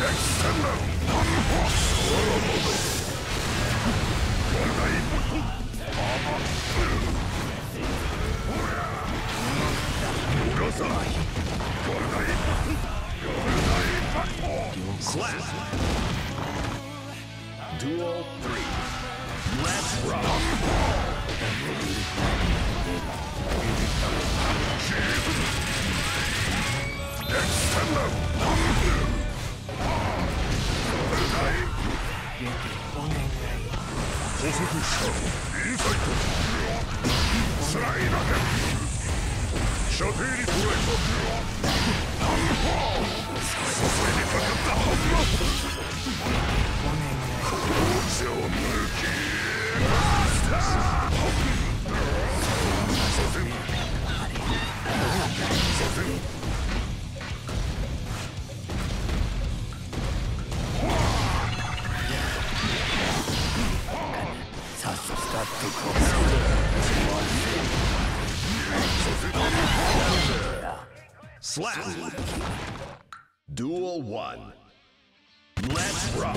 Extend them! One horse! One horse! One horse! お願い捕捉したインサイトスライダー射程に捉えたハンファー誘いにかかったはずだこの上向きマスター左遷左遷 Slap. Slap. Duel one. Let's rock.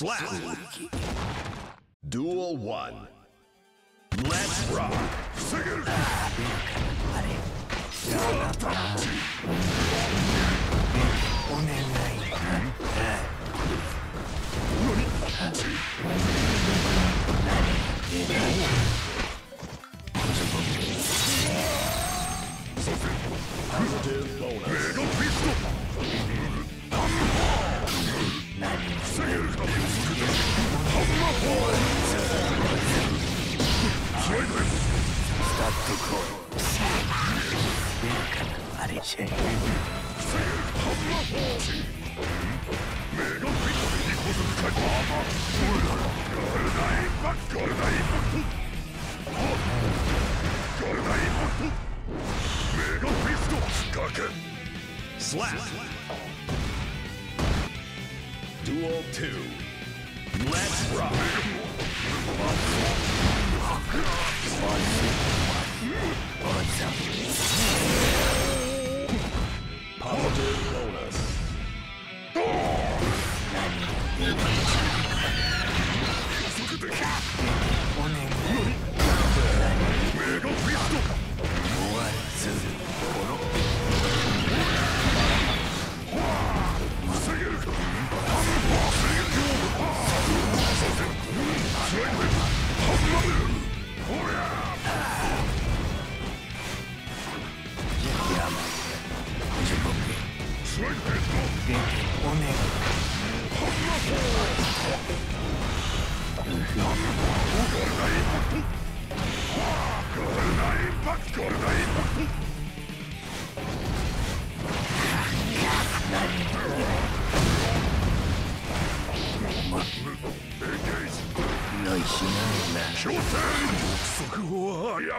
Slap. Slap. Duel one. Let's rock. Figures. Positive bonus. motherfucker! Slap! Duel 2. Let's rock! Positive bonus. Look at the cat!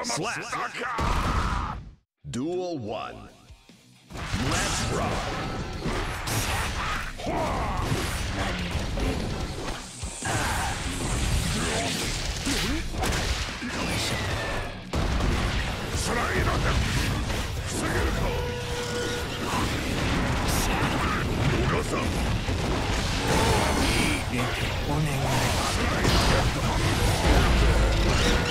Slap! Duel 1. Let's rock! スライダーで防げるか逃さんお願い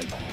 Hey!